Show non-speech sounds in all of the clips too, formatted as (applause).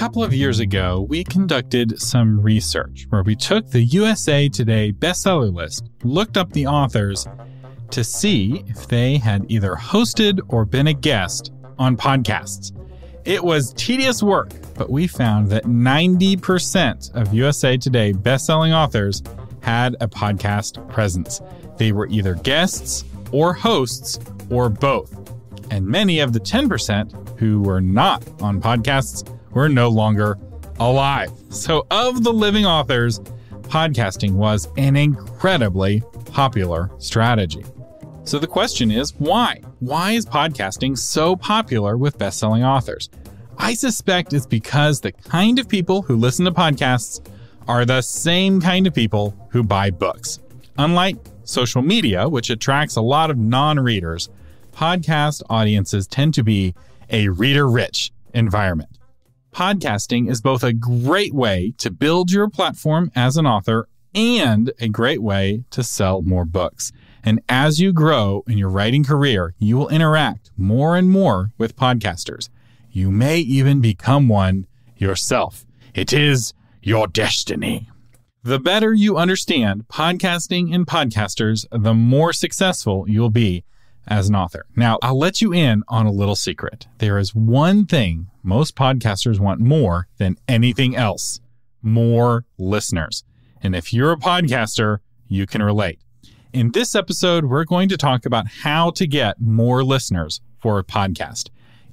couple of years ago, we conducted some research where we took the USA Today bestseller list, looked up the authors to see if they had either hosted or been a guest on podcasts. It was tedious work, but we found that 90% of USA Today bestselling authors had a podcast presence. They were either guests or hosts or both. And many of the 10% who were not on podcasts were no longer alive. So, of the living authors, podcasting was an incredibly popular strategy. So, the question is why? Why is podcasting so popular with best-selling authors? I suspect it's because the kind of people who listen to podcasts are the same kind of people who buy books. Unlike social media, which attracts a lot of non readers, podcast audiences tend to be a reader rich environment. Podcasting is both a great way to build your platform as an author and a great way to sell more books. And as you grow in your writing career, you will interact more and more with podcasters. You may even become one yourself. It is your destiny. The better you understand podcasting and podcasters, the more successful you'll be as an author. Now, I'll let you in on a little secret. There is one thing most podcasters want more than anything else more listeners. And if you're a podcaster, you can relate. In this episode, we're going to talk about how to get more listeners for a podcast.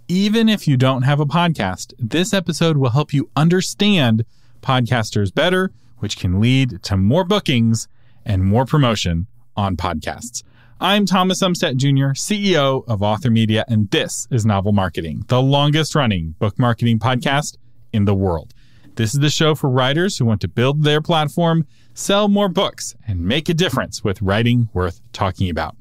Even if you don't have a podcast, this episode will help you understand podcasters better, which can lead to more bookings and more promotion on podcasts. I'm Thomas Umstattd Jr., CEO of Author Media, and this is Novel Marketing, the longest running book marketing podcast in the world. This is the show for writers who want to build their platform, sell more books, and make a difference with writing worth talking about.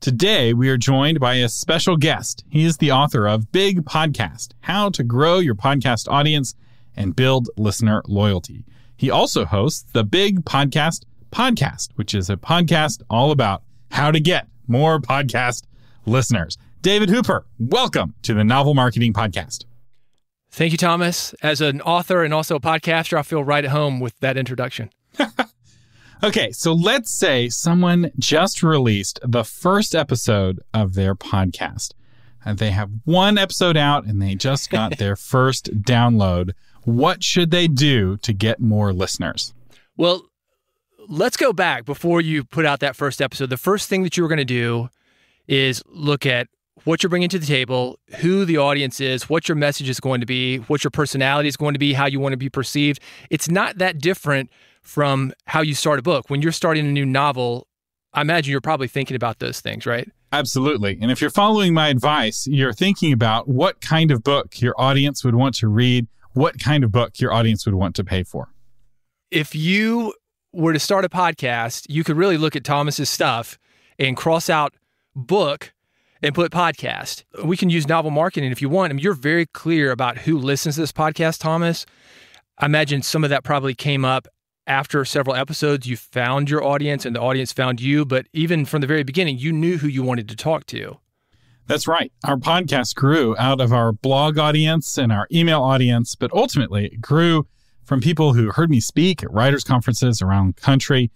Today, we are joined by a special guest. He is the author of Big Podcast How to Grow Your Podcast Audience and Build Listener Loyalty. He also hosts the Big Podcast Podcast, which is a podcast all about how to get more podcast listeners. David Hooper, welcome to the Novel Marketing Podcast. Thank you, Thomas. As an author and also a podcaster, I feel right at home with that introduction. (laughs) okay, so let's say someone just released the first episode of their podcast. And they have one episode out and they just got (laughs) their first download. What should they do to get more listeners? Well, let's go back before you put out that first episode. The first thing that you were going to do is look at what you're bringing to the table, who the audience is, what your message is going to be, what your personality is going to be, how you want to be perceived. It's not that different from how you start a book. When you're starting a new novel, I imagine you're probably thinking about those things, right? Absolutely. And if you're following my advice, you're thinking about what kind of book your audience would want to read, what kind of book your audience would want to pay for. If you were to start a podcast, you could really look at Thomas's stuff and cross out book and put podcast. We can use novel marketing if you want. I mean, you're very clear about who listens to this podcast, Thomas. I imagine some of that probably came up after several episodes. You found your audience and the audience found you. But even from the very beginning, you knew who you wanted to talk to. That's right. Our podcast grew out of our blog audience and our email audience, but ultimately it grew from people who heard me speak at writers' conferences around the country.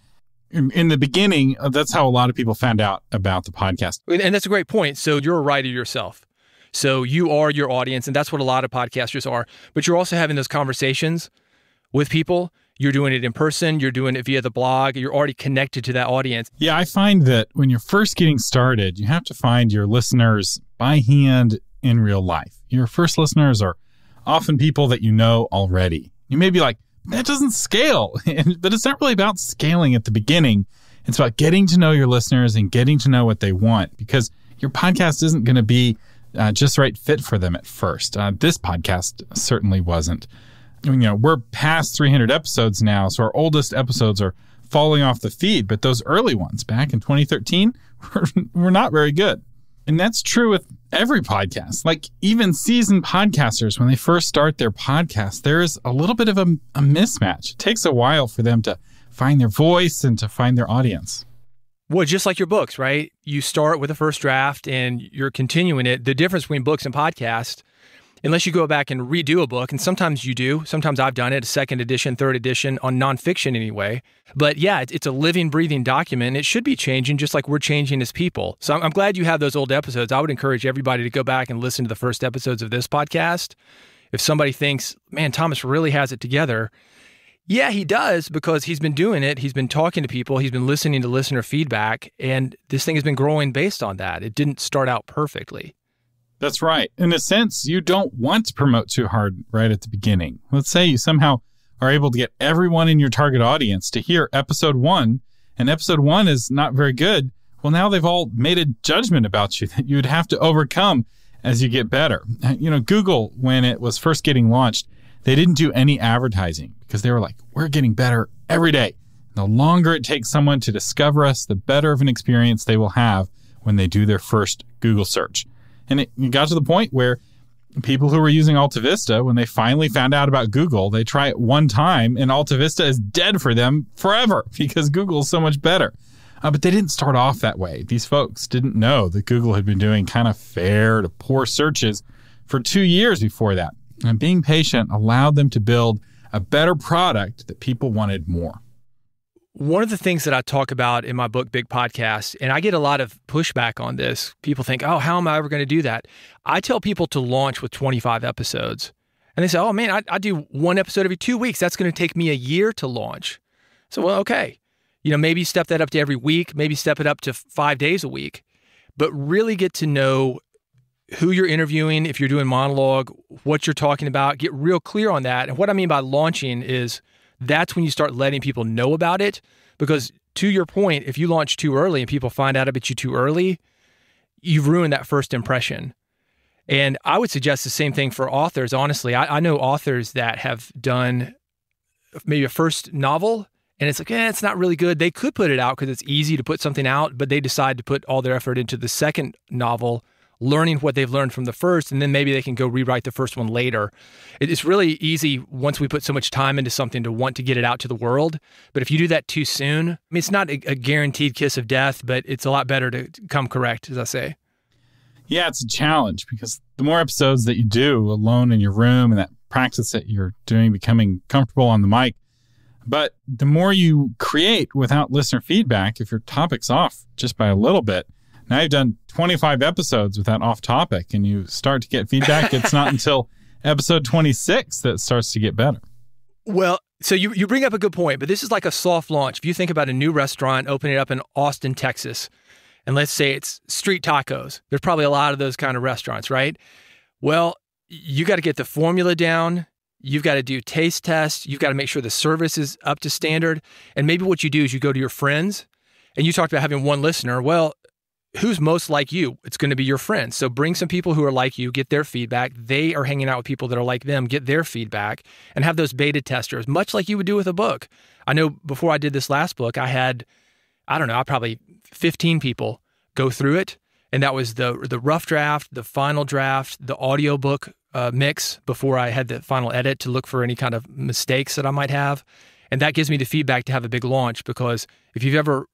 In, in, the beginning, uh, that's how a lot of people found out about the podcast. And that's a great point. So you're a writer yourself. So you are your audience, and that's what a lot of podcasters are. But you're also having those conversations with people. You're doing it in person, you're doing it via the blog, you're already connected to that audience. Yeah, I find that when you're first getting started, you have to find your listeners by hand in real life. Your first listeners are often people that you know already. You may be like, that doesn't scale. (laughs) but it's not really about scaling at the beginning. It's about getting to know your listeners and getting to know what they want because your podcast isn't going to be uh, just right fit for them at first. Uh, this podcast certainly wasn't. I mean, you know, we're past 300 episodes now, so our oldest episodes are falling off the feed, but those early ones back in 2013 (laughs) were, were not very good. And that's true with every podcast. Like even seasoned podcasters, when they first start their podcast, there's a little bit of a, a, mismatch. It takes a while for them to find their voice and to find their audience. Well, just like your books, right? You start with a first draft and you're continuing it. The difference between books and podcasts unless you go back and redo a book. And sometimes you do. Sometimes I've done it, a second edition, third edition on nonfiction anyway. But yeah, it's a living, breathing document. It should be changing just like we're changing as people. So I'm glad you have those old episodes. I would encourage everybody to go back and listen to the first episodes of this podcast. If somebody thinks, man, Thomas really has it together, yeah, he does because he's been doing it. He's been talking to people. He's been listening to listener feedback. And this thing has been growing based on that. It didn't start out perfectly. That's right. In a sense, you don't want to promote too hard right at the beginning. Let's say you somehow are able to get everyone in your target audience to hear episode one, and episode one is not very good. Well, now they've all made a judgment about you (laughs) that you'd have to overcome as you get better. You know, Google, when it was first getting launched, they didn't do any advertising because they were like, we're getting better every day. The longer it takes someone to discover us, the better of an experience they will have when they do their first Google search. And it, got to the point where people who were using AltaVista, when they finally found out about Google, they try it one time and AltaVista is dead for them forever (laughs) because Google is so much better. Uh, but they didn't start off that way. These folks didn't know that Google had been doing kind of fair to poor searches for two years before that. And being patient allowed them to build a better product that people wanted more. One of the things that I talk about in my book, Big Podcast, and I get a lot of pushback on this. People think, oh, how am I ever going to do that? I tell people to launch with 25 episodes. And they say, oh, man, I, I do one episode every two weeks. That's going to take me a year to launch. So, well, okay. You know, maybe step that up to every week, maybe step it up to five days a week, but really get to know who you're interviewing, if you're doing monologue, what you're talking about, get real clear on that. And what I mean by launching is that's when you start letting people know about it. Because to your point, if you launch too early and people find out about you too early, you've ruined that first impression. And I would suggest the same thing for authors. Honestly, I, I know authors that have done maybe a first novel and it's like, eh, it's not really good. They could put it out because it's easy to put something out, but they decide to put all their effort into the second novel learning what they've learned from the first, and then maybe they can go rewrite the first one later. It's really easy once we put so much time into something to want to get it out to the world. But if you do that too soon, I mean, it's not a, a guaranteed kiss of death, but it's a lot better to come correct, as I say. Yeah, it's a challenge because the more episodes that you do alone in your room and that practice that you're doing, becoming comfortable on the mic, but the more you create without listener feedback, if your topic's off just by a little bit, now you've done 25 episodes with that off topic and you start to get feedback. it's not (laughs) until episode 26 that starts to get better. Well, so you, you bring up a good point, but this is like a soft launch. If you think about a new restaurant opening up in Austin, Texas, and let's say it's street tacos, there's probably a lot of those kind of restaurants, right? Well, you got to get the formula down. You've got to do taste tests. You've got to make sure the service is up to standard. And maybe what you do is you go to your friends and you talked about having one listener. Well, who's most like you? It's going to be your friends. So bring some people who are like you, get their feedback. They are hanging out with people that are like them, get their feedback, and have those beta testers, much like you would do with a book. I know before I did this last book, I had, I don't know, I probably 15 people go through it. And that was the the rough draft, the final draft, the audiobook uh, mix before I had the final edit to look for any kind of mistakes that I might have. And that gives me the feedback to have a big launch because if you've ever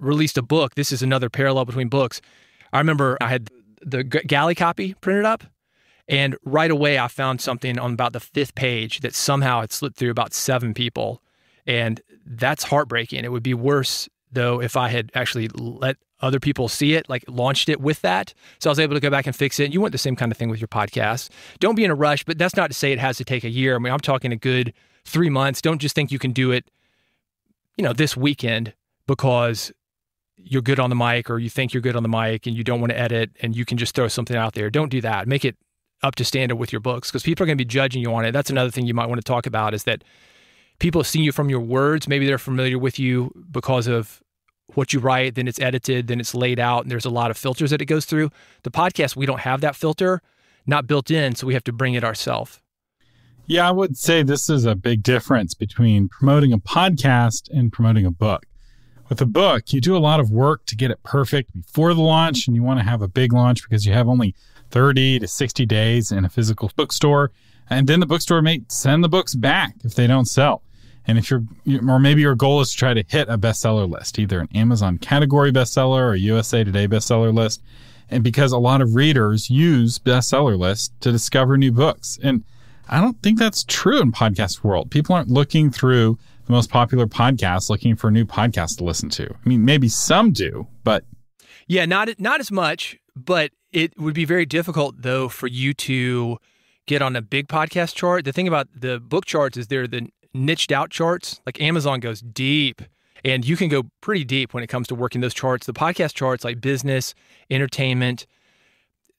released a book. This is another parallel between books. I remember I had the galley copy printed up, and right away I found something on about the fifth page that somehow had slipped through about seven people. And that's heartbreaking. It would be worse, though, if I had actually let other people see it, like launched it with that. So I was able to go back and fix it. And You want the same kind of thing with your podcast. Don't be in a rush, but that's not to say it has to take a year. I mean, I'm talking a good three months. Don't just think you can do it, you know, this weekend because you're good on the mic or you think you're good on the mic and you don't want to edit and you can just throw something out there. Don't do that. Make it up to standard with your books because people are going to be judging you on it. That's another thing you might want to talk about is that people see you from your words. Maybe they're familiar with you because of what you write, then it's edited, then it's laid out, and there's a lot of filters that it goes through. The podcast, we don't have that filter, not built in, so we have to bring it ourselves. Yeah, I would say this is a big difference between promoting a podcast and promoting a book. With a book, you do a lot of work to get it perfect before the launch, and you want to have a big launch because you have only 30 to 60 days in a physical bookstore. And then the bookstore may send the books back if they don't sell. And if you're, or maybe your goal is to try to hit a bestseller list, either an Amazon category bestseller or USA Today bestseller list. And because a lot of readers use bestseller lists to discover new books. And I don't think that's true in podcast world. People aren't looking through the most popular podcasts looking for a new podcast to listen to. I mean, maybe some do, but yeah, not not as much, but it would be very difficult though for you to get on a big podcast chart. The thing about the book charts is they're the niched out charts. Like Amazon goes deep and you can go pretty deep when it comes to working those charts. The podcast charts like business, entertainment,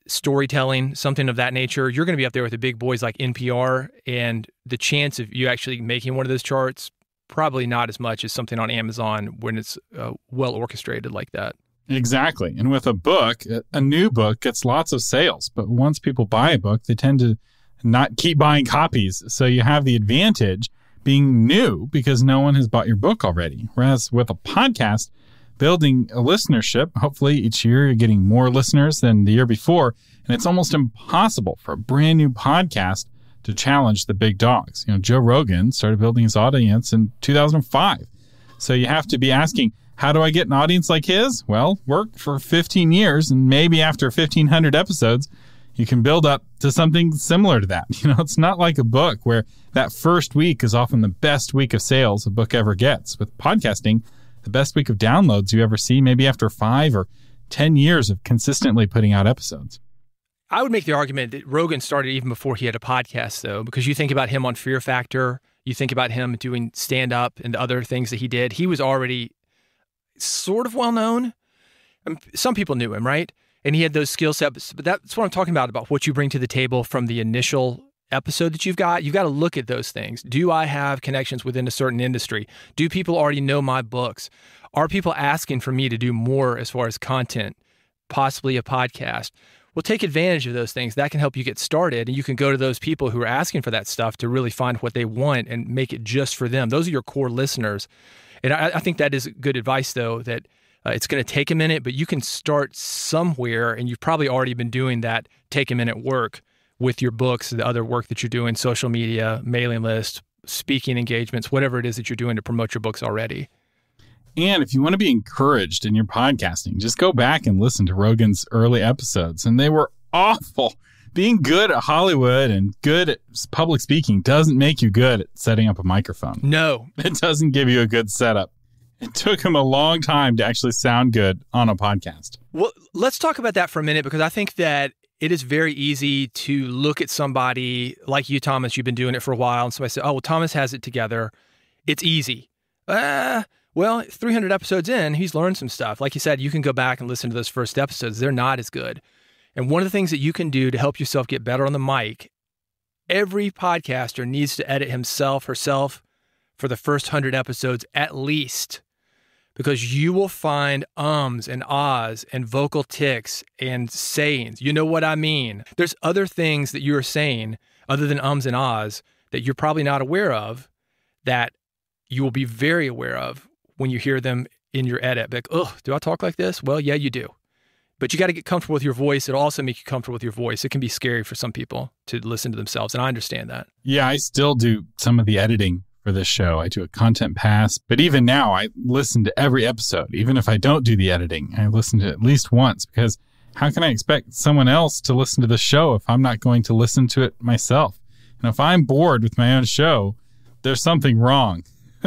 storytelling, something of that nature, you're going to be up there with the big boys like NPR and the chance of you actually making one of those charts probably not as much as something on Amazon when it's uh, well orchestrated like that. Exactly. And with a book, a new book gets lots of sales, but once people buy a book, they tend to not keep buying copies. So you have the advantage being new because no one has bought your book already. Whereas with a podcast, building a listenership, hopefully each year you're getting more listeners than the year before. And it's almost impossible for a brand new podcast to challenge the big dogs. You know, Joe Rogan started building his audience in 2005. So you have to be asking, how do I get an audience like his? Well, work for 15 years, and maybe after 1,500 episodes, you can build up to something similar to that. (laughs) You know, it's not like a book where that first week is often the best week of sales a book ever gets. With podcasting, the best week of downloads you ever see, maybe after five or 10 years of consistently putting out episodes. I would make the argument that Rogan started even before he had a podcast, though, because you think about him on Fear Factor, you think about him doing stand up and other things that he did. He was already sort of well known. Um, some people knew him, right? And he had those skill sets. But that's what I'm talking about about what you bring to the table from the initial episode that you've got. You've got to look at those things. Do I have connections within a certain industry? Do people already know my books? Are people asking for me to do more as far as content, possibly a podcast? Well, take advantage of those things. That can help you get started. And you can go to those people who are asking for that stuff to really find what they want and make it just for them. Those are your core listeners. And I, I think that is good advice, though, that uh, it's going to take a minute, but you can start somewhere. And you've probably already been doing that take a minute work with your books, the other work that you're doing, social media, mailing list, speaking engagements, whatever it is that you're doing to promote your books already. And if you want to be encouraged in your podcasting, just go back and listen to Rogan's early episodes, and they were awful. Being good at Hollywood and good at public speaking doesn't make you good at setting up a microphone. No, (laughs) it doesn't give you a good setup. It took him a long time to actually sound good on a podcast. Well, let's talk about that for a minute because I think that it is very easy to look at somebody like you, Thomas. You've been doing it for a while, and somebody say, "Oh, well, Thomas has it together. It's easy." Uh, well, 300 episodes in, he's learned some stuff. Like you said, you can go back and listen to those first episodes. They're not as good. And one of the things that you can do to help yourself get better on the mic, every podcaster needs to edit himself, herself for the first 100 episodes at least. Because you will find ums and ahs and vocal ticks and sayings. You know what I mean? There's other things that you're saying other than ums and ahs that you're probably not aware of that you will be very aware of when you hear them in your edit. Like, oh, do I talk like this? Well, yeah, you do. But you got to get comfortable with your voice. It'll also make you comfortable with your voice. It can be scary for some people to listen to themselves. And I understand that. Yeah, I still do some of the editing for this show. I do a content pass, but even now I listen to every episode. Even if I don't do the editing, I listen to at least once because how can I expect someone else to listen to the show if I'm not going to listen to it myself? And if I'm bored with my own show, there's something wrong (laughs)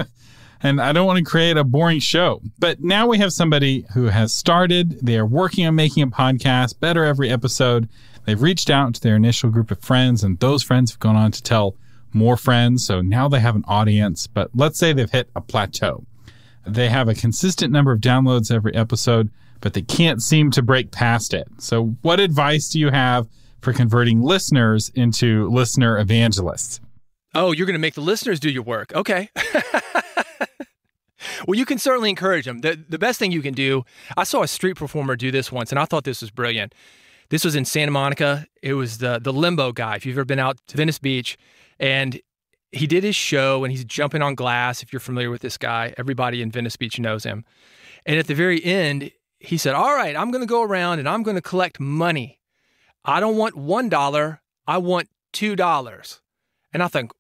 and I don't want to create a boring show. But now we have somebody who has started, they are working on making a podcast better every episode. They've reached out to their initial group of friends, and those friends have gone on to tell more friends. So now they have an audience, but let's say they've hit a plateau. They have a consistent number of downloads every episode, but they can't seem to break past it. So, what advice do you have for converting listeners into listener evangelists? Oh, you're going to make the listeners do your work. Okay. (laughs) well, you can certainly encourage them. The, the best thing you can do, I saw a street performer do this once, and I thought this was brilliant. This was in Santa Monica. It was the, the limbo guy. If you've ever been out to Venice Beach, and he did his show and he's jumping on glass. If you're familiar with this guy, everybody in Venice Beach knows him. And at the very end, he said, All right, I'm going to go around and I'm going to collect money. I don't want $1, I want $2. And I think,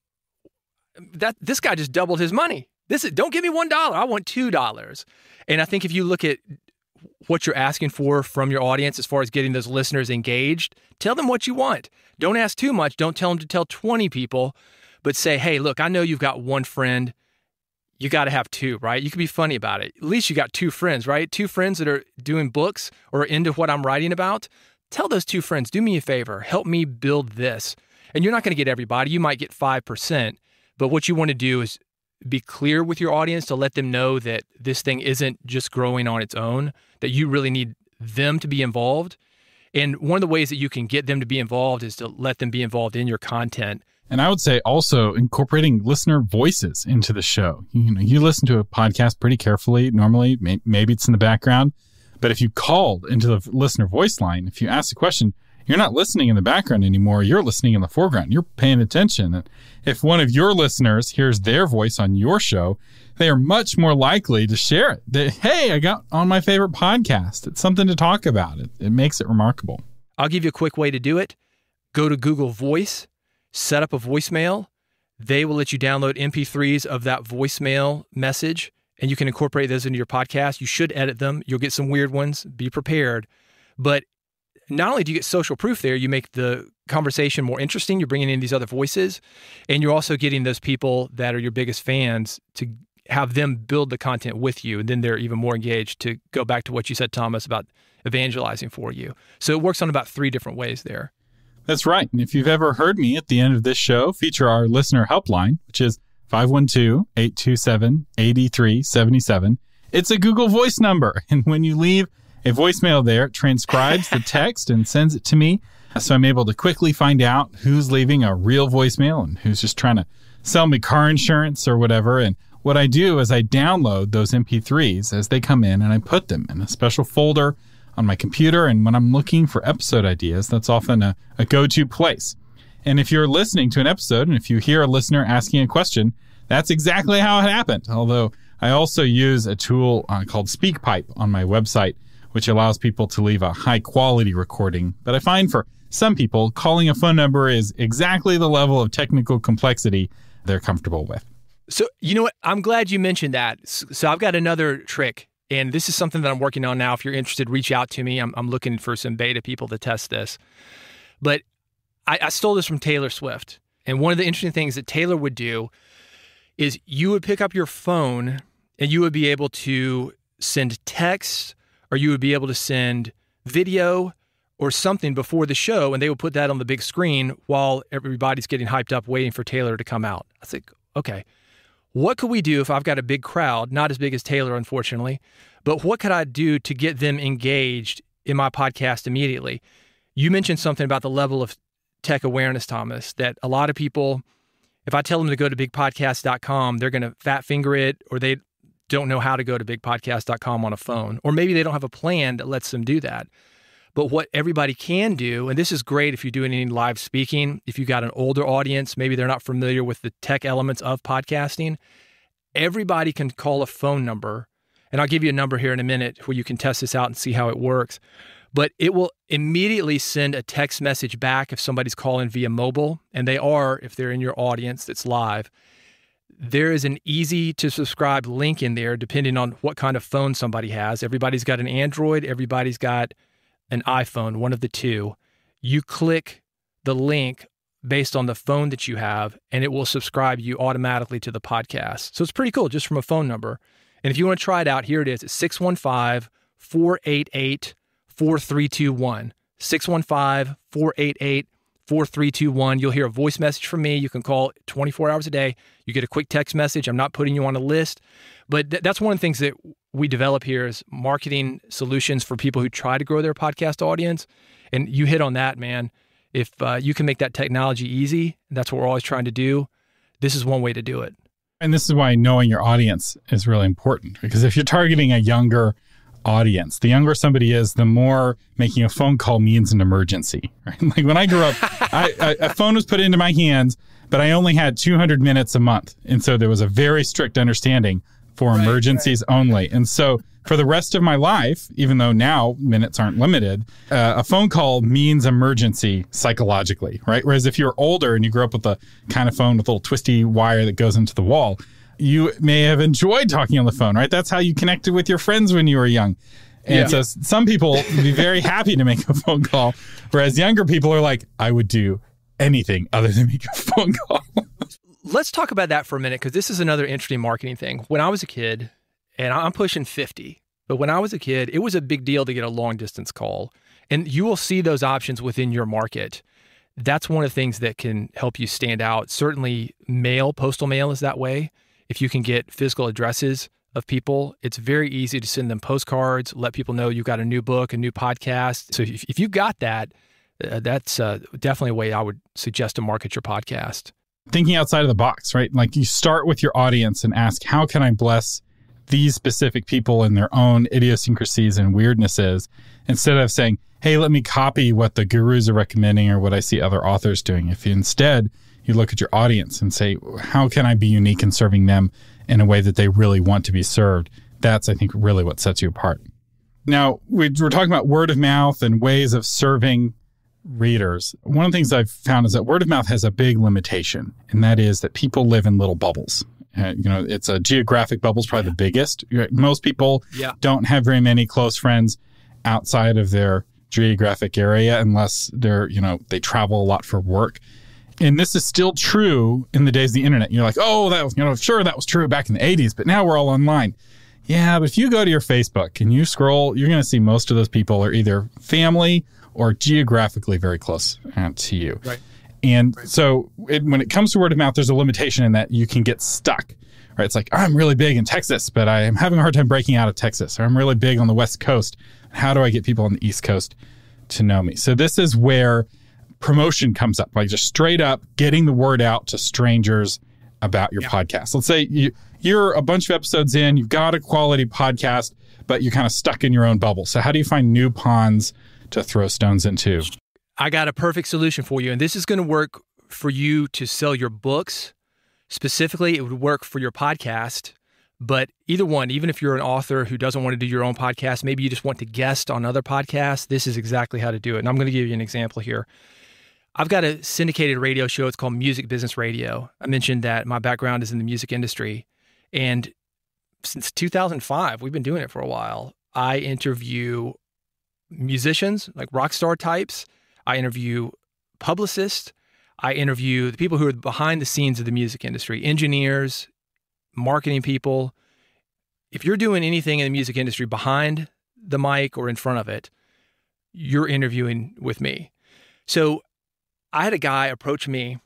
that this guy just doubled his money. This is don't give me one dollar. I want two dollars. And I think if you look at what you're asking for from your audience as far as getting those listeners engaged. Tell them what you want. Don't ask too much. Don't tell them to tell 20 people, but say, hey, look, I know you've got one friend. You got to have two, right? You can be funny about it. At least you got two friends, right? Two friends that are doing books or into what I'm writing about. Tell those two friends, do me a favor, help me build this. And you're not going to get everybody. You might get 5%. But what you want to do is be clear with your audience to let them know that this thing isn't just growing on its own, that you really need them to be involved. And one of the ways that you can get them to be involved is to let them be involved in your content. And I would say also incorporating listener voices into the show. You know, you listen to a podcast pretty carefully. Normally, may- maybe it's in the background, but if you called into the listener voice line, if you ask a question, you're not listening in the background anymore. You're listening in the foreground. You're paying attention. And if one of your listeners hears their voice on your show, they are much more likely to share it. That, hey, I got on my favorite podcast. It's something to talk about. It, it makes it remarkable. I'll give you a quick way to do it. Go to Google Voice, set up a voicemail. They will let you download MP3s of that voicemail message, and you can incorporate those into your podcast. You should edit them. You'll get some weird ones. Be prepared. But not only do you get social proof there, you make the conversation more interesting. You're bringing in these other voices, and you're also getting those people that are your biggest fans to have them build the content with you. And then they're even more engaged to go back to what you said, Thomas, about evangelizing for you. So it works on about three different ways there. That's right. And if you've ever heard me at the end of this show feature our listener helpline, which is 512 827 8377, it's a Google Voice number. (laughs) And when you leave a voicemail there, transcribes the text and sends it to me. So I'm able to quickly find out who's leaving a real voicemail and who's just trying to sell me car insurance or whatever. And what I do is I download those MP3s as they come in and I put them in a special folder on my computer. And when I'm looking for episode ideas, that's often a, a go to place. And if you're listening to an episode and if you hear a listener asking a question, that's exactly how it happened. Although I also use a tool uh, called SpeakPipe on my website which allows people to leave a high quality recording. But I find for some people, calling a phone number is exactly the level of technical complexity they're comfortable with. So, you know what? I'm glad you mentioned that. So, I've got another trick, and this is something that I'm working on now. If you're interested, reach out to me. I'm, I'm looking for some beta people to test this. But I, I stole this from Taylor Swift. And one of the interesting things that Taylor would do is you would pick up your phone and you would be able to send text or you would be able to send video or something before the show and they would put that on the big screen while everybody's getting hyped up waiting for Taylor to come out. I think, okay, what could we do if I've got a big crowd, not as big as Taylor, unfortunately, but what could I do to get them engaged in my podcast immediately? You mentioned something about the level of tech awareness, Thomas, that a lot of people, if I tell them to go to bigpodcast.com, they're going to fat finger it or they don't know how to go to bigpodcast.com on a phone, or maybe they don't have a plan that lets them do that. But what everybody can do, and this is great if you're doing any live speaking, if you've got an older audience, maybe they're not familiar with the tech elements of podcasting, everybody can call a phone number. And I'll give you a number here in a minute where you can test this out and see how it works. But it will immediately send a text message back if somebody's calling via mobile, and they are if they're in your audience that's live there is an easy to subscribe link in there depending on what kind of phone somebody has. Everybody's got an Android, everybody's got an iPhone, one of the two. You click the link based on the phone that you have, and it will subscribe you automatically to the podcast. So it's pretty cool just from a phone number. And if you want to try it out, here it is. It's 615 488 4321. 615 488 4321. You'll hear a voice message from me. You can call 24 hours a day. You get a quick text message. I'm not putting you on a list, but th- that's one of the things that we develop here is marketing solutions for people who try to grow their podcast audience. And you hit on that, man. If uh, you can make that technology easy, that's what we're always trying to do. This is one way to do it. And this is why knowing your audience is really important because if you're targeting a younger audience. The younger somebody is, the more making a phone call means an emergency. (laughs) Right? Like when I grew up, I, I, a phone was put into my hands, but I only had 200 minutes a month, and so there was a very strict understanding for right, emergencies right. only. And so for the rest of my life, even though now minutes aren't limited, uh, a phone call means emergency psychologically, right? Whereas if you're older and you grew up with a kind of phone with a little twisty wire that goes into the wall, you may have enjoyed talking on the phone, right? That's how you connected with your friends when you were young. And Yeah. so some people would be very happy to make a phone call, whereas younger people are like, I would do anything other than make a phone call. Let's talk about that for a minute because this is another interesting marketing thing. When I was a kid, and I'm pushing 50, but when I was a kid, it was a big deal to get a long distance call. And you will see those options within your market. That's one of the things that can help you stand out. Certainly, mail, postal mail is that way. If you can get physical addresses of people, it's very easy to send them postcards, let people know you've got a new book, a new podcast. So if, if you've got that, uh, that's uh, definitely a way I would suggest to market your podcast. Thinking outside of the box, right? Like you start with your audience and ask, how can I bless these specific people and their own idiosyncrasies and weirdnesses instead of saying, hey, let me copy what the gurus are recommending or what I see other authors doing. If you instead you look at your audience and say, how can I be unique in serving them in a way that they really want to be served? That's, I think, really what sets you apart. Now, we we're talking about word of mouth and ways of serving readers. One of the things I've found is that word of mouth has a big limitation, and that is that people live in little bubbles. Uh, you know, it's a geographic bubble is probably the biggest. Most people Yeah. don't have very many close friends outside of their geographic area unless they're, you know, they travel a lot for work. And this is still true in the days of the internet. You're like, oh, that was, you know, sure, that was true back in the 80s, but now we're all online. Yeah, but if you go to your Facebook and you scroll, you're going to see most of those people are either family or geographically very close uh, to you. Right. And so it, when it comes to word of mouth, there's a limitation in that you can get stuck. Right? It's like I'm really big in Texas, but I am having a hard time breaking out of Texas. Or I'm really big on the West Coast. How do I get people on the East Coast to know me? So this is where promotion comes up, like just straight up getting the word out to strangers about your podcast. Let's say you you're a bunch of episodes in, you've got a quality podcast, but you're kind of stuck in your own bubble. So how do you find new ponds to throw stones into? I got a perfect solution for you. And this is going to work for you to sell your books. Specifically, it would work for your podcast. But either one, even if you're an author who doesn't want to do your own podcast, maybe you just want to guest on other podcasts, this is exactly how to do it. And I'm going to give you an example here. I've got a syndicated radio show. It's called Music Business Radio. I mentioned that my background is in the music industry. And since 2005, we've been doing it for a while. I interview musicians, like rock star types. I interview publicists. I interview the people who are behind the scenes of the music industry, engineers, marketing people. If you're doing anything in the music industry behind the mic or in front of it, you're interviewing with me. So I had a guy approach me.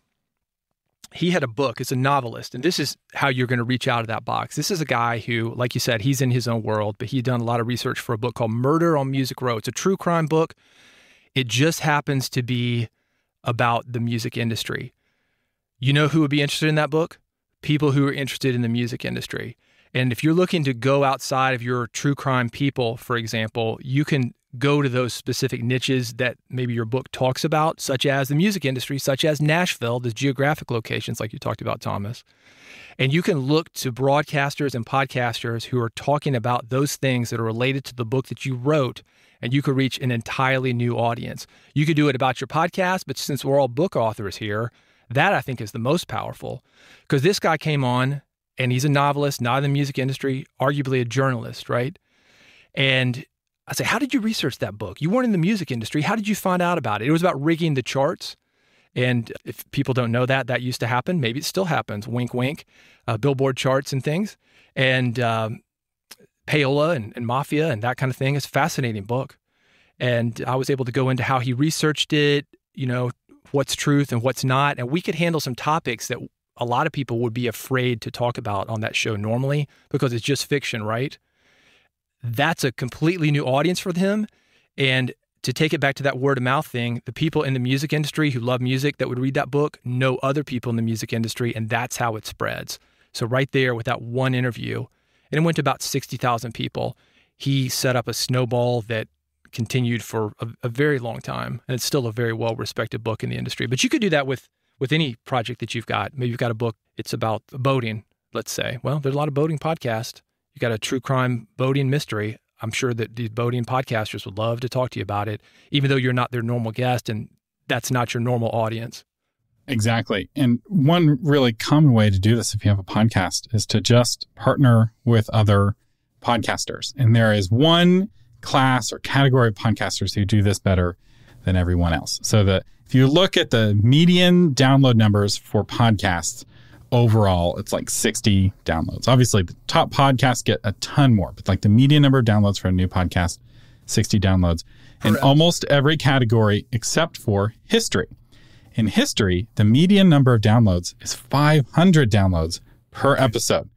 He had a book, it's a novelist, and this is how you're going to reach out of that box. This is a guy who, like you said, he's in his own world, but he'd done a lot of research for a book called Murder on Music Row. It's a true crime book. It just happens to be about the music industry. You know who would be interested in that book? People who are interested in the music industry. And if you're looking to go outside of your true crime people, for example, you can go to those specific niches that maybe your book talks about, such as the music industry, such as Nashville, the geographic locations like you talked about, Thomas. And you can look to broadcasters and podcasters who are talking about those things that are related to the book that you wrote, and you could reach an entirely new audience. You could do it about your podcast, but since we're all book authors here, that I think is the most powerful. Because this guy came on and he's a novelist, not in the music industry, arguably a journalist, right? And I say, How did you research that book? You weren't in the music industry. How did you find out about it? It was about rigging the charts. And if people don't know that, that used to happen. Maybe it still happens. Wink, wink. Uh, billboard charts and things. And um, payola and, and mafia and that kind of thing. It's a fascinating book. And I was able to go into how he researched it, you know, what's truth and what's not. And we could handle some topics that a lot of people would be afraid to talk about on that show normally because it's just fiction, right? That's a completely new audience for him. And to take it back to that word of mouth thing, the people in the music industry who love music that would read that book know other people in the music industry, and that's how it spreads. So, right there with that one interview, and it went to about 60,000 people, he set up a snowball that continued for a, a very long time. And it's still a very well respected book in the industry. But you could do that with, with any project that you've got. Maybe you've got a book, it's about boating, let's say. Well, there's a lot of boating podcasts. You got a true crime boating mystery. I'm sure that these boating podcasters would love to talk to you about it, even though you're not their normal guest and that's not your normal audience. Exactly. And one really common way to do this if you have a podcast is to just partner with other podcasters. And there is one class or category of podcasters who do this better than everyone else. So that if you look at the median download numbers for podcasts overall, it's like 60 downloads. Obviously, the top podcasts get a ton more, but like the median number of downloads for a new podcast, 60 downloads in almost every category except for history. In history, the median number of downloads is 500 downloads per episode.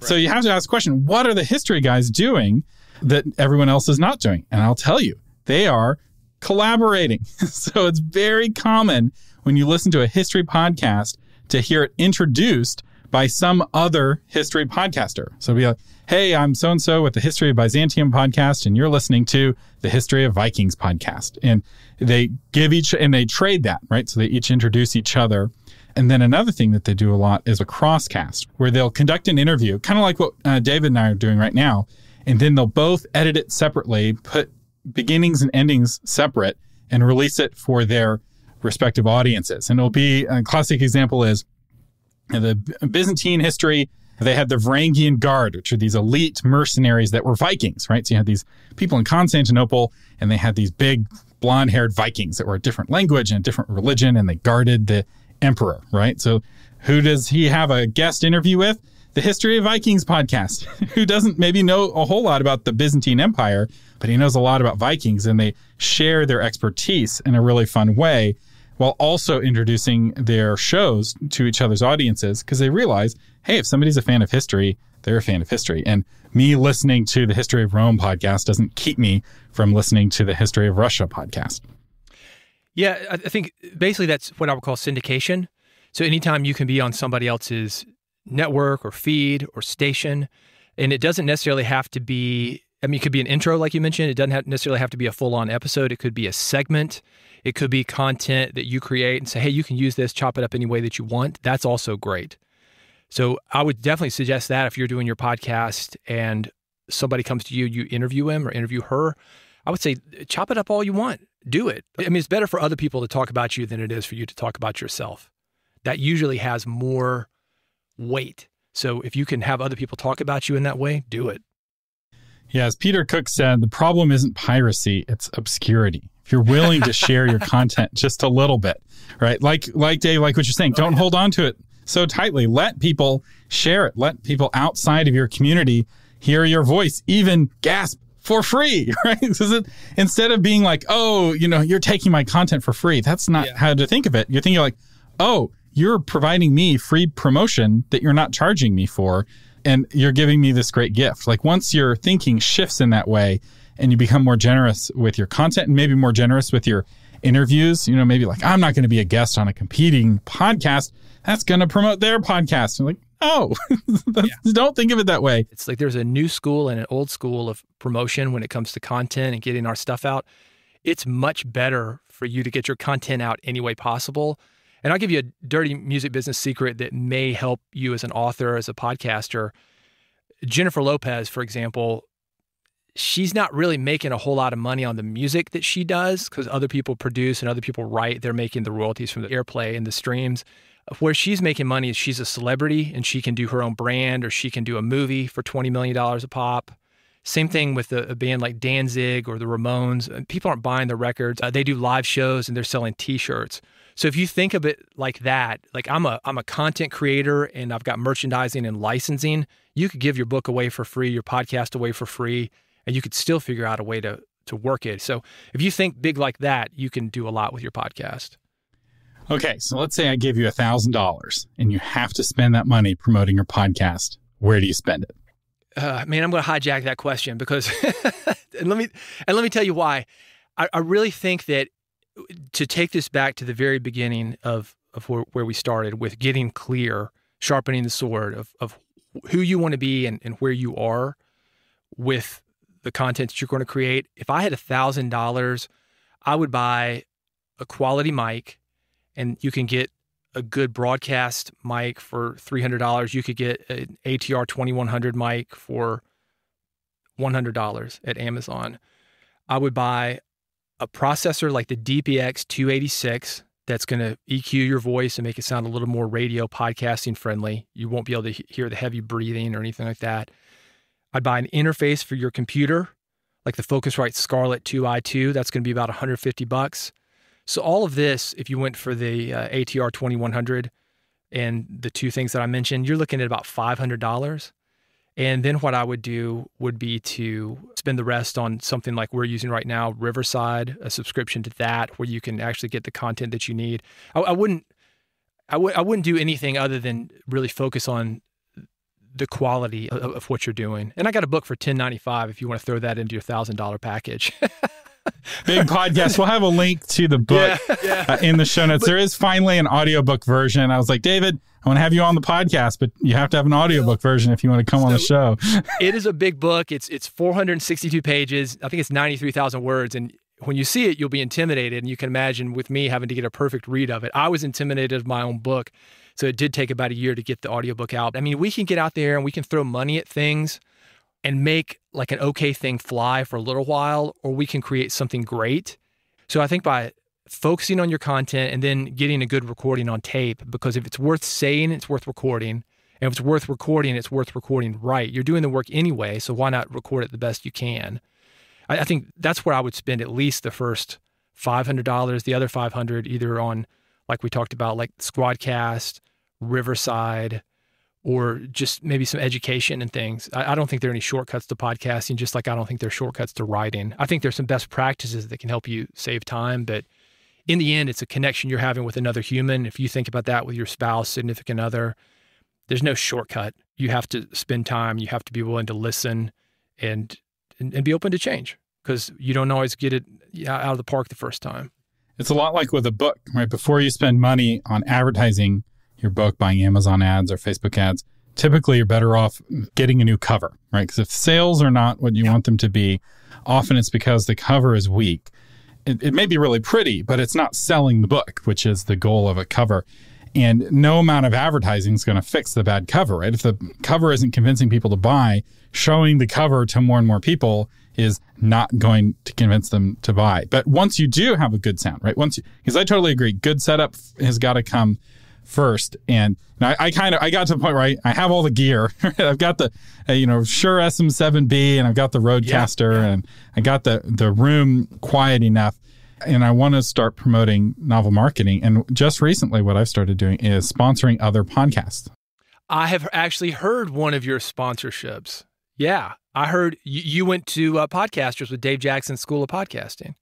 So you have to ask the question what are the history guys doing that everyone else is not doing? And I'll tell you, they are collaborating. (laughs) so it's very common when you listen to a history podcast to hear it introduced by some other history podcaster. So be like, hey, I'm so and so with the History of Byzantium podcast, and you're listening to the History of Vikings podcast. And they give each, and they trade that, right? So they each introduce each other. And then another thing that they do a lot is a crosscast, where they'll conduct an interview, kind of like what uh, David and I are doing right now. And then they'll both edit it separately, put beginnings and endings separate, and release it for their respective audiences. And it'll be a classic example is the Byzantine history. They had the Varangian Guard, which are these elite mercenaries that were Vikings, right? So you had these people in Constantinople, and they had these big blonde haired Vikings that were a different language and a different religion, and they guarded the emperor, right? So who does he have a guest interview with? The History of Vikings podcast, (laughs) who doesn't maybe know a whole lot about the Byzantine Empire, but he knows a lot about Vikings, and they share their expertise in a really fun way while also introducing their shows to each other's audiences because they realize, hey, if somebody's a fan of history, they're a fan of history. And me listening to the History of Rome podcast doesn't keep me from listening to the History of Russia podcast. Yeah, I think basically that's what I would call syndication. So anytime you can be on somebody else's network or feed or station, and it doesn't necessarily have to be, I mean, it could be an intro, like you mentioned. It doesn't have necessarily have to be a full on episode. It could be a segment. It could be content that you create and say, hey, you can use this, chop it up any way that you want. That's also great. So I would definitely suggest that if you're doing your podcast and somebody comes to you, you interview him or interview her. I would say chop it up all you want. Do it. I mean, it's better for other people to talk about you than it is for you to talk about yourself. That usually has more weight. So if you can have other people talk about you in that way, do it. Yeah, as Peter Cook said, the problem isn't piracy, it's obscurity. If you're willing to share your content (laughs) just a little bit, right? Like like Dave, like what you're saying, don't hold on to it so tightly. Let people share it. Let people outside of your community hear your voice, even gasp for free, (laughs) right? It, instead of being like, oh, you know, you're taking my content for free. That's not yeah. how to think of it. You're thinking like, oh, you're providing me free promotion that you're not charging me for and you're giving me this great gift. Like once your thinking shifts in that way and you become more generous with your content and maybe more generous with your interviews, you know, maybe like, I'm not going to be a guest on a competing podcast. That's going to promote their podcast. And like, oh, (laughs) yeah. don't think of it that way. It's like there's a new school and an old school of promotion when it comes to content and getting our stuff out. It's much better for you to get your content out any way possible and I'll give you a dirty music business secret that may help you as an author, as a podcaster. Jennifer Lopez, for example, she's not really making a whole lot of money on the music that she does because other people produce and other people write. They're making the royalties from the airplay and the streams. Where she's making money is she's a celebrity and she can do her own brand or she can do a movie for $20 million a pop. Same thing with a, band like Danzig or the Ramones. People aren't buying the records. Uh, they do live shows and they're selling t shirts. So if you think of it like that, like I'm a I'm a content creator and I've got merchandising and licensing, you could give your book away for free, your podcast away for free, and you could still figure out a way to to work it. So if you think big like that, you can do a lot with your podcast. Okay, so let's say I give you a thousand dollars and you have to spend that money promoting your podcast. Where do you spend it? Uh, man, I'm going to hijack that question because, (laughs) and let me and let me tell you why. I, I really think that to take this back to the very beginning of, of where, where we started with getting clear, sharpening the sword of, of who you want to be and, and where you are with the content that you're going to create. If I had a thousand dollars, I would buy a quality mic and you can get a good broadcast mic for $300. You could get an ATR 2100 mic for $100 at Amazon. I would buy a processor like the dbx 286 that's going to EQ your voice and make it sound a little more radio podcasting friendly. You won't be able to hear the heavy breathing or anything like that. I'd buy an interface for your computer, like the Focusrite Scarlett 2i2, that's going to be about 150 bucks. So all of this, if you went for the uh, ATR 2100 and the two things that I mentioned, you're looking at about $500. And then what I would do would be to spend the rest on something like we're using right now, Riverside, a subscription to that, where you can actually get the content that you need. I, I wouldn't, I wouldn't do anything other than really focus on the quality of, of what you're doing. And I got a book for ten ninety five if you want to throw that into your thousand dollar package. (laughs) Big (laughs) podcast. We'll have a link to the book yeah, yeah. Uh, in the show notes. But, there is finally an audiobook version. I was like, David, I want to have you on the podcast, but you have to have an audiobook version if you want to come so on the show. it is a big book. It's it's 462 pages. I think it's 93,000 words and when you see it, you'll be intimidated. And you can imagine with me having to get a perfect read of it. I was intimidated of my own book. So it did take about a year to get the audiobook out. I mean, we can get out there and we can throw money at things and make like an okay thing fly for a little while, or we can create something great. So I think by focusing on your content and then getting a good recording on tape, because if it's worth saying, it's worth recording. And if it's worth recording, it's worth recording right. You're doing the work anyway, so why not record it the best you can? I, I think that's where I would spend at least the first $500, the other 500 either on, like we talked about, like Squadcast, Riverside, or just maybe some education and things. I, I, don't think there are any shortcuts to podcasting, just like I don't think there are shortcuts to writing. I think there's some best practices that can help you save time, but in the end, it's a connection you're having with another human. If you think about that with your spouse, significant other, there's no shortcut. You have to spend time, you have to be willing to listen and and, and be open to change because you don't always get it out of the park the first time. It's a lot like with a book, right? Before you spend money on advertising your book, buying Amazon ads or Facebook ads, typically you're better off getting a new cover, right? Because if sales are not what you yeah. want them to be, often it's because the cover is weak. It, it may be really pretty, but it's not selling the book, which is the goal of a cover. And no amount of advertising is going to fix the bad cover, right? If the cover isn't convincing people to buy, showing the cover to more and more people is not going to convince them to buy. But once you do have a good sound, right? Once, because I totally agree, good setup has got to come first. And I, I kind of I got to the point where I, I have all the gear. (laughs) I've got the uh, you know Shure SM7B and I've got the Rodecaster yeah, yeah. and I got the the room quiet enough. And I want to start promoting novel marketing. And just recently, what I've started doing is sponsoring other podcasts. I have actually heard one of your sponsorships. Yeah, I heard you, you went to uh, podcasters with Dave Jackson School of Podcasting.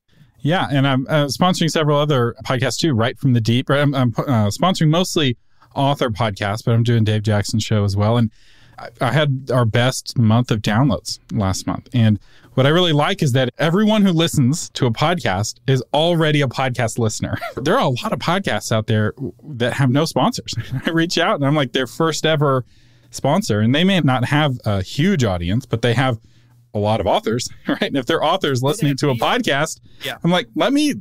Yeah, and I'm uh, sponsoring several other podcasts too, right from the deep. Right, I'm, I'm uh, sponsoring mostly author podcasts, but I'm doing Dave Jackson's show as well. And I, I had our best month of downloads last month. And what I really like is that everyone who listens to a podcast is already a podcast listener. (laughs) there are a lot of podcasts out there that have no sponsors. (laughs) I reach out and I'm like their first ever sponsor, and they may not have a huge audience, but they have a lot of authors, (laughs) right? And if they're authors listening to a podcast, yeah. I'm like, let me,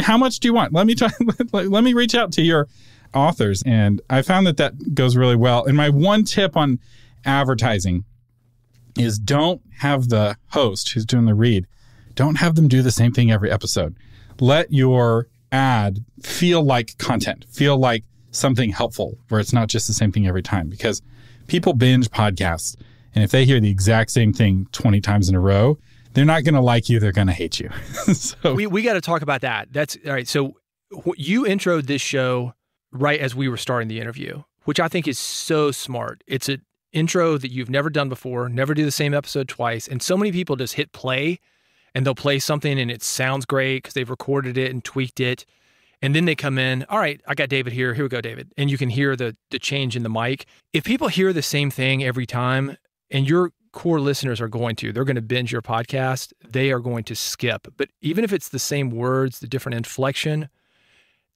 how much do you want? Let me try, (laughs) let me reach out to your authors. And I found that that goes really well. And my one tip on advertising is don't have the host who's doing the read, don't have them do the same thing every episode. Let your ad feel like content, feel like something helpful where it's not just the same thing every time because people binge podcasts and if they hear the exact same thing 20 times in a row, they're not going to like you. They're going to hate you. (laughs) so we, we got to talk about that. That's all right. So you introed this show right as we were starting the interview, which I think is so smart. It's an intro that you've never done before, never do the same episode twice. And so many people just hit play and they'll play something and it sounds great because they've recorded it and tweaked it. And then they come in, all right, I got David here. Here we go, David. And you can hear the the change in the mic. If people hear the same thing every time, and your core listeners are going to, they're going to binge your podcast, they are going to skip. But even if it's the same words, the different inflection,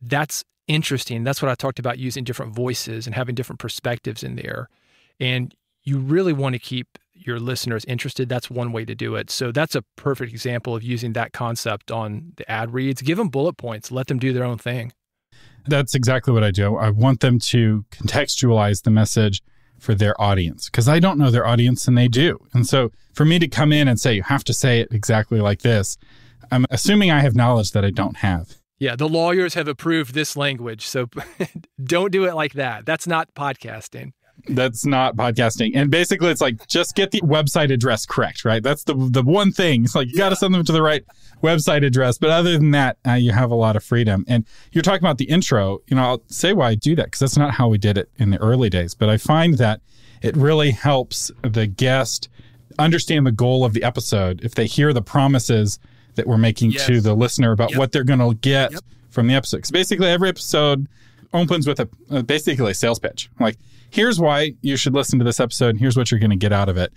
that's interesting. That's what I talked about using different voices and having different perspectives in there. And you really want to keep your listeners interested. That's one way to do it. So that's a perfect example of using that concept on the ad reads. Give them bullet points, let them do their own thing. That's exactly what I do. I want them to contextualize the message for their audience because I don't know their audience and they do. And so for me to come in and say, you have to say it exactly like this, I'm assuming I have knowledge that I don't have. Yeah, the lawyers have approved this language. So (laughs) don't do it like that. That's not podcasting. That's not podcasting. And basically, it's like just get the website address correct, right? That's the the one thing. It's like you got to send them to the right website address. But other than that, uh, you have a lot of freedom. And you're talking about the intro. You know, I'll say why I do that because that's not how we did it in the early days. But I find that it really helps the guest understand the goal of the episode if they hear the promises that we're making Yes. to the listener about Yep. what they're going to get Yep. from the episode. Because basically, every episode opens with a uh, basically a sales pitch. Like, here's why you should listen to this episode, and here's what you're going to get out of it.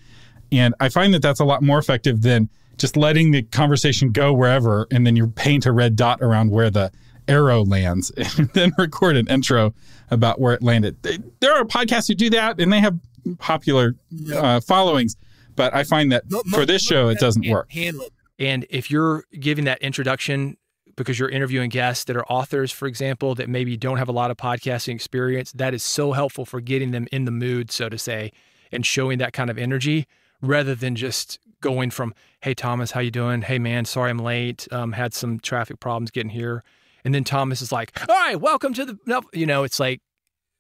And I find that that's a lot more effective than just letting the conversation go wherever, and then you paint a red dot around where the arrow lands, (laughs) and then record an intro about where it landed. There are podcasts who do that, and they have popular uh, followings. But I find that for this show, it doesn't work. And if you're giving that introduction because you're interviewing guests that are authors, for example, that maybe don't have a lot of podcasting experience, that is so helpful for getting them in the mood, so to say, and showing that kind of energy rather than just going from, "Hey Thomas, how you doing? Hey man, sorry I'm late. Um, had some traffic problems getting here." And then Thomas is like, "All right, welcome to the," you know, it's like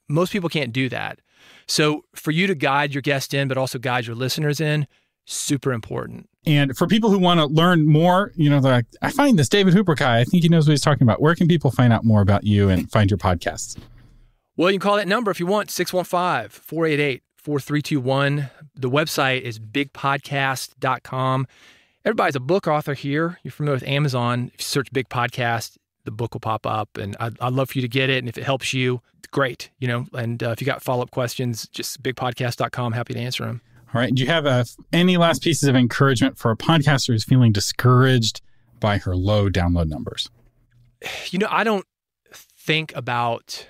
most people can't do that. So for you to guide your guest in, but also guide your listeners in, super important. And for people who want to learn more, you know, like, I find this David Hooper guy. I think he knows what he's talking about. Where can people find out more about you and find your podcasts? Well, you can call that number if you want 615 488 4321. The website is bigpodcast.com. Everybody's a book author here. You're familiar with Amazon. If you search Big Podcast, the book will pop up. And I'd, I'd love for you to get it. And if it helps you, great. You know, and uh, if you got follow up questions, just bigpodcast.com. Happy to answer them. All right. Do you have uh, any last pieces of encouragement for a podcaster who's feeling discouraged by her low download numbers? You know, I don't think about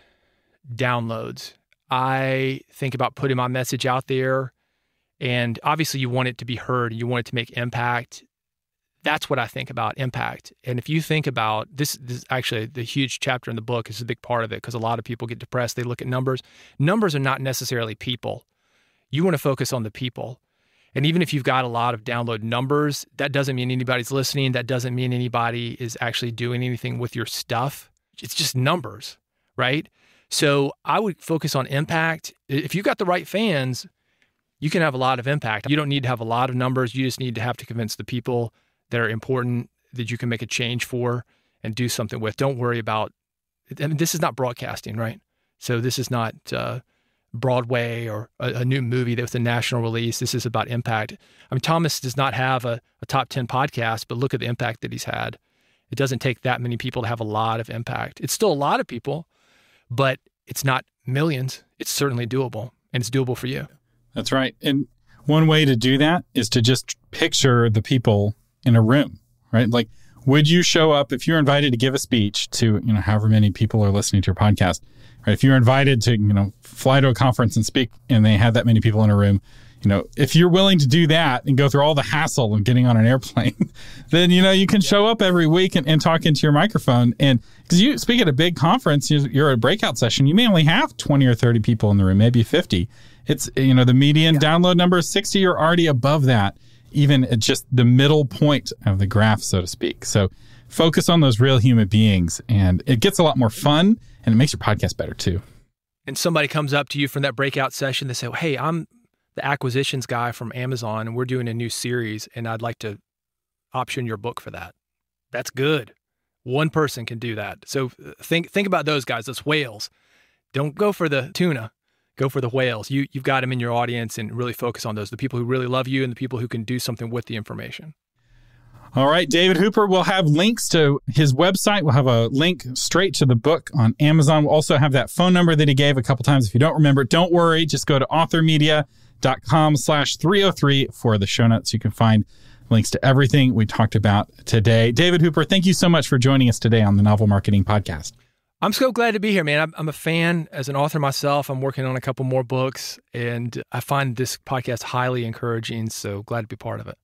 downloads. I think about putting my message out there. And obviously, you want it to be heard, and you want it to make impact. That's what I think about impact. And if you think about this, this is actually the huge chapter in the book is a big part of it because a lot of people get depressed. They look at numbers. Numbers are not necessarily people. You want to focus on the people. And even if you've got a lot of download numbers, that doesn't mean anybody's listening. That doesn't mean anybody is actually doing anything with your stuff. It's just numbers, right? So I would focus on impact. If you've got the right fans, you can have a lot of impact. You don't need to have a lot of numbers. You just need to have to convince the people that are important that you can make a change for and do something with. Don't worry about. I mean, this is not broadcasting, right? So this is not uh, Broadway or a, a new movie that was a national release. This is about impact. I mean, Thomas does not have a, a top 10 podcast, but look at the impact that he's had. It doesn't take that many people to have a lot of impact. It's still a lot of people, but it's not millions. It's certainly doable, and it's doable for you. That's right. And one way to do that is to just picture the people in a room, right? Like, would you show up if you're invited to give a speech to, you know, however many people are listening to your podcast, right? If you're invited to, you know, fly to a conference and speak and they have that many people in a room, you know, if you're willing to do that and go through all the hassle of getting on an airplane, (laughs) then, you know, you can show up every week and, and talk into your microphone. And because you speak at a big conference, you- you're at a breakout session, you may only have 20 or 30 people in the room, maybe 50. It's, you know, the median download number is 60. You're already above that, even at just the middle point of the graph, so to speak. So focus on those real human beings and it gets a lot more fun and it makes your podcast better too. and somebody comes up to you from that breakout session, they say, Hey, I'm the acquisitions guy from Amazon, and we're doing a new series, and I'd like to option your book for that. That's good. One person can do that. So uh, think think about those guys, those whales. Don't go for the tuna. Go for the whales. You you've got them in your audience and really focus on those, the people who really love you and the people who can do something with the information. All right, David Hooper We'll have links to his website. We'll have a link straight to the book on Amazon. We'll also have that phone number that he gave a couple times. If you don't remember, don't worry. Just go to authormedia.com slash 303 for the show notes. You can find links to everything we talked about today. David Hooper, thank you so much for joining us today on the Novel Marketing Podcast. I'm so glad to be here, man. I'm, I'm a fan as an author myself. I'm working on a couple more books, and I find this podcast highly encouraging. So glad to be part of it.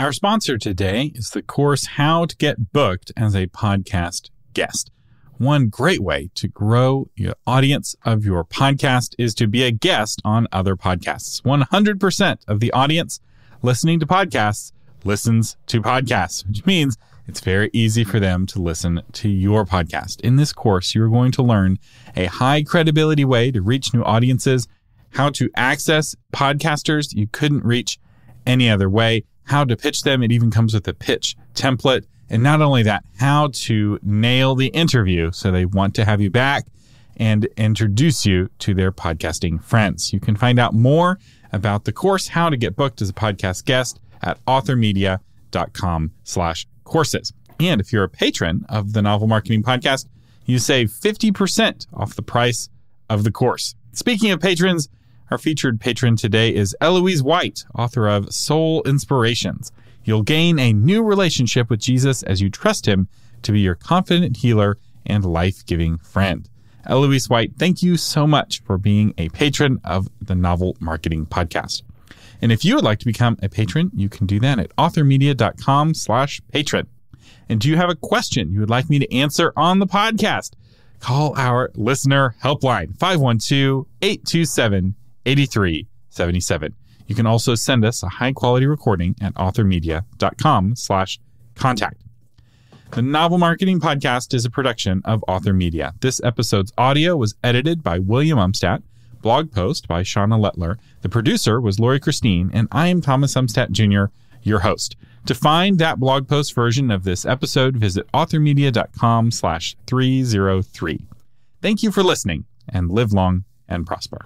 Our sponsor today is the course How to Get Booked as a Podcast Guest. One great way to grow your audience of your podcast is to be a guest on other podcasts. 100% of the audience listening to podcasts listens to podcasts, which means it's very easy for them to listen to your podcast. In this course, you're going to learn a high credibility way to reach new audiences how to access podcasters you couldn't reach any other way, how to pitch them. It even comes with a pitch template. And not only that, how to nail the interview so they want to have you back and introduce you to their podcasting friends. You can find out more about the course, how to get booked as a podcast guest at authormedia.com slash courses. And if you're a patron of the Novel Marketing Podcast, you save 50% off the price of the course. Speaking of patrons, our featured patron today is Eloise White, author of Soul Inspirations. You'll gain a new relationship with Jesus as you trust him to be your confident healer and life giving friend. Eloise White, thank you so much for being a patron of the Novel Marketing Podcast. And if you would like to become a patron, you can do that at authormedia.com slash patron. And do you have a question you would like me to answer on the podcast? Call our listener helpline, 512-827-8377. You can also send us a high quality recording at authormedia.com slash contact. The Novel Marketing Podcast is a production of Author Media. This episode's audio was edited by William Umstattd, blog post by Shauna Lettler. The producer was Lori Christine, and I am Thomas Umstattd Jr., your host. To find that blog post version of this episode, visit authormedia.com slash 303. Thank you for listening, and live long and prosper.